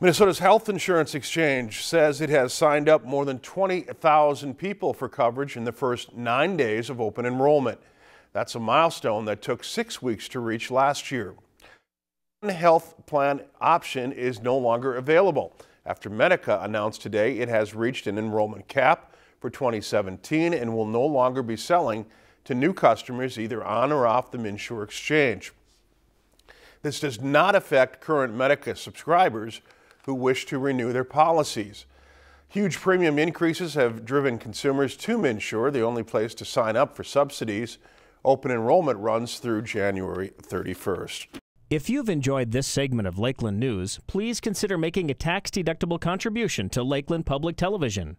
Minnesota's Health Insurance Exchange says it has signed up more than 20,000 people for coverage in the first nine days of open enrollment. That's a milestone that took six weeks to reach last year. One health plan option is no longer available after Medica announced today it has reached an enrollment cap for 2017 and will no longer be selling to new customers either on or off the MNsure exchange. This does not affect current Medica subscribers who wish to renew their policies. Huge premium increases have driven consumers to MNsure, the only place to sign up for subsidies. Open enrollment runs through January 31st. If you've enjoyed this segment of Lakeland News, please consider making a tax-deductible contribution to Lakeland Public Television.